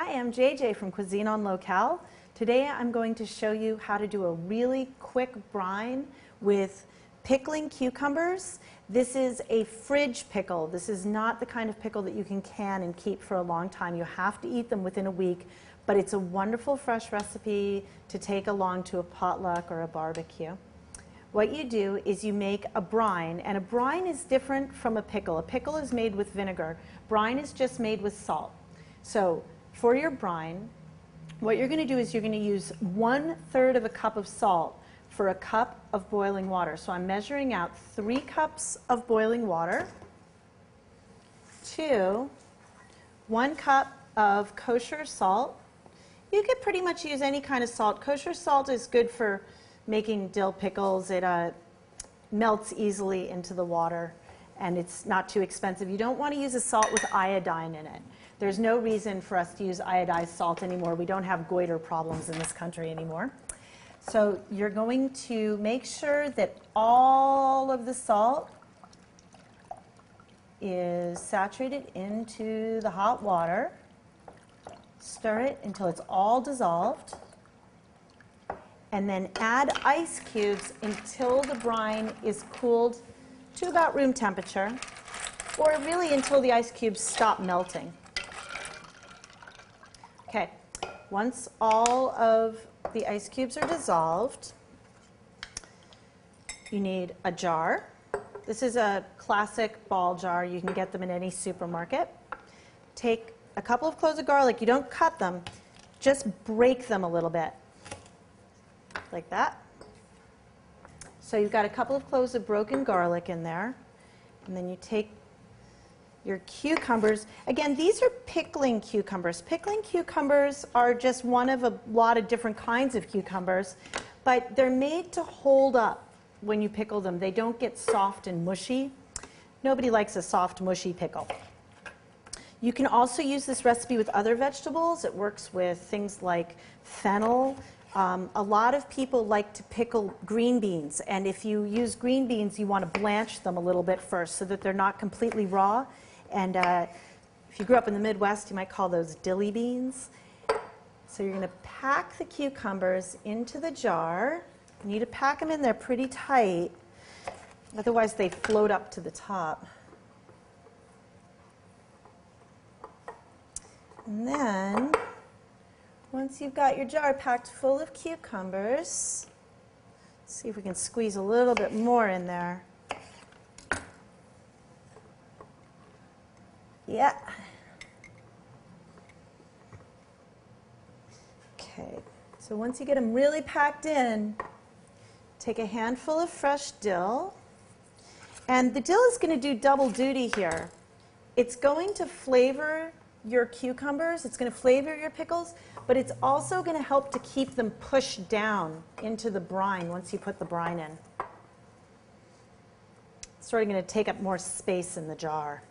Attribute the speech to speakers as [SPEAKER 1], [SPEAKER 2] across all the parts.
[SPEAKER 1] Hi, I'm JJ from Cuisine en Locale. Today I'm going to show you how to do a really quick brine with pickling cucumbers. This is a fridge pickle. This is not the kind of pickle that you can can and keep for a long time. You have to eat them within a week, but it's a wonderful fresh recipe to take along to a potluck or a barbecue. What you do is you make a brine, and a brine is different from a pickle. A pickle is made with vinegar. Brine is just made with salt. So for your brine, what you're going to do is you're going to use one third of a cup of salt for a cup of boiling water. So I'm measuring out three cups of boiling water, two, one cup of kosher salt. You could pretty much use any kind of salt. Kosher salt is good for making dill pickles. It uh, melts easily into the water and it's not too expensive. You don't want to use a salt with iodine in it. There's no reason for us to use iodized salt anymore. We don't have goiter problems in this country anymore. So you're going to make sure that all of the salt is saturated into the hot water. Stir it until it's all dissolved. And then add ice cubes until the brine is cooled to about room temperature, or really until the ice cubes stop melting. Okay, once all of the ice cubes are dissolved, you need a jar. This is a classic ball jar. You can get them in any supermarket. Take a couple of cloves of garlic. You don't cut them, just break them a little bit, like that. So you've got a couple of cloves of broken garlic in there. And then you take your cucumbers. Again, these are pickling cucumbers. Pickling cucumbers are just one of a lot of different kinds of cucumbers, but they're made to hold up when you pickle them. They don't get soft and mushy. Nobody likes a soft, mushy pickle. You can also use this recipe with other vegetables. It works with things like fennel. Um, a lot of people like to pickle green beans, and if you use green beans, you want to blanch them a little bit first so that they're not completely raw. And uh, if you grew up in the Midwest, you might call those dilly beans. So you're going to pack the cucumbers into the jar. You need to pack them in there pretty tight, otherwise they float up to the top. And then, once you've got your jar packed full of cucumbers, see if we can squeeze a little bit more in there. Yeah. Okay, so once you get them really packed in, take a handful of fresh dill. And the dill is going to do double duty here. It's going to flavor your cucumbers, it's going to flavor your pickles, but it's also going to help to keep them pushed down into the brine once you put the brine in. It's sort of going to take up more space in the jar.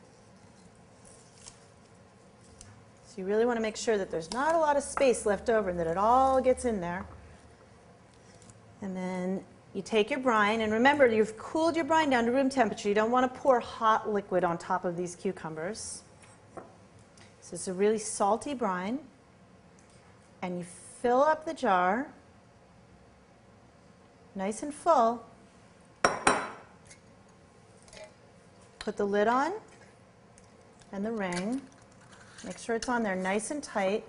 [SPEAKER 1] So you really want to make sure that there's not a lot of space left over and that it all gets in there. And then you take your brine, and remember, you've cooled your brine down to room temperature. You don't want to pour hot liquid on top of these cucumbers. So it's a really salty brine. And you fill up the jar, nice and full. Put the lid on and the ring. Make sure it's on there nice and tight.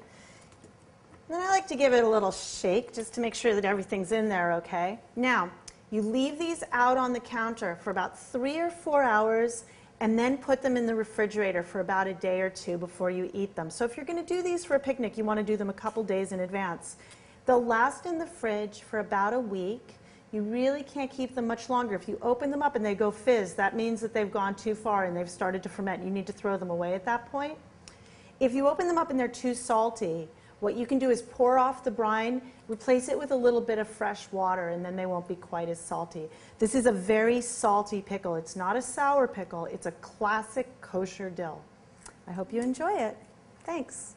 [SPEAKER 1] And then I like to give it a little shake just to make sure that everything's in there okay. Now, you leave these out on the counter for about three or four hours and then put them in the refrigerator for about a day or two before you eat them. So if you're going to do these for a picnic, you want to do them a couple days in advance. They'll last in the fridge for about a week. You really can't keep them much longer. If you open them up and they go fizz, that means that they've gone too far and they've started to ferment. You need to throw them away at that point. If you open them up and they're too salty, what you can do is pour off the brine, replace it with a little bit of fresh water, and then they won't be quite as salty. This is a very salty pickle. It's not a sour pickle. It's a classic kosher dill. I hope you enjoy it. Thanks.